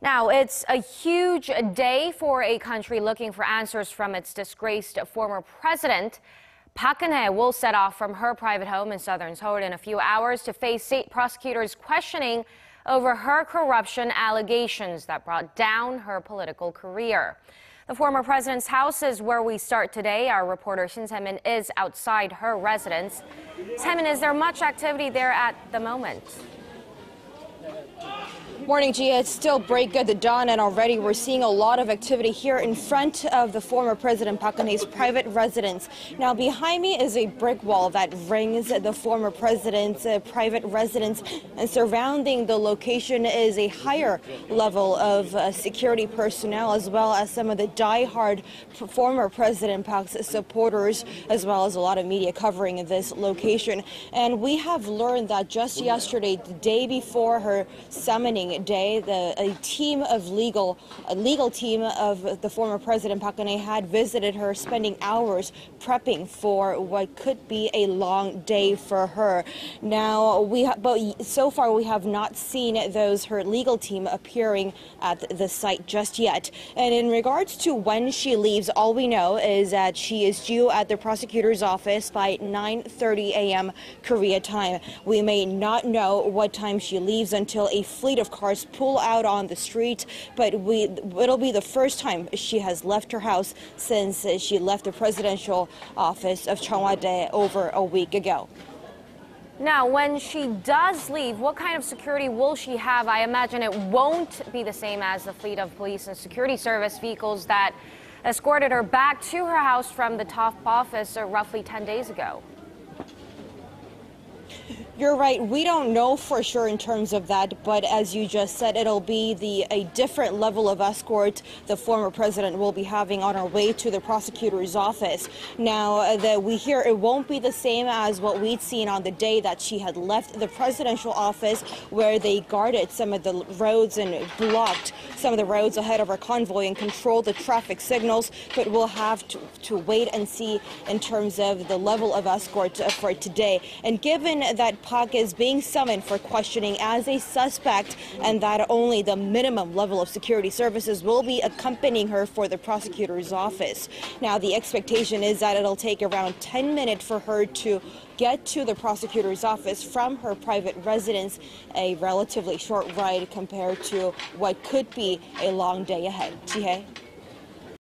Now, it's a huge day for a country looking for answers from its disgraced former president. Park Geun-hye will set off from her private home in southern Seoul in a few hours to face state prosecutors questioning over her corruption allegations that brought down her political career. The former president's house is where we start today. Our reporter Shin Se-min is outside her residence. Se-min, is there much activity there at the moment? Morning, Gia. It's still break at the dawn, and already we're seeing a lot of activity here in front of the former President Park Geun-hye's private residence. Now, behind me is a brick wall that rings the former president's uh, private residence, and surrounding the location is a higher level of uh, security personnel, as well as some of the die-hard former President Park's supporters, as well as a lot of media covering this location. And we have learned that just yesterday, the day before her summoning day, the, a team of legal, a legal team of the former President Park Geun-hye had visited her, spending hours prepping for what could be a long day for her. Now, we but so far we have not seen those her legal team appearing at the site just yet. And in regards to when she leaves, all we know is that she is due at the prosecutor's office by 9:30 a.m. Korea time. We may not know what time she leaves until a fleet of cars pull out on the street, but we, it'll be the first time she has left her house since she left the presidential office of Cheong Wa Dae over a week ago. Now, when she does leave, what kind of security will she have? I imagine it won't be the same as the fleet of police and security service vehicles that escorted her back to her house from the top office uh, roughly 10 days ago. You're right. We don't know for sure in terms of that, but as you just said, it'll be the a different level of escort the former president will be having on our way to the prosecutor's office. Now, uh, that we hear it won't be the same as what we'd seen on the day that she had left the presidential office, where they guarded some of the roads and blocked some of the roads ahead of our convoy and controlled the traffic signals. But we'll have to, to wait and see in terms of the level of escort uh, for today. And given that Park is being summoned for questioning as a suspect and that only the minimum level of security services will be accompanying her for the prosecutor's office. Now, the expectation is that it'll take around 10 minutes for her to get to the prosecutor's office from her private residence, a relatively short ride compared to what could be a long day ahead. Jihye?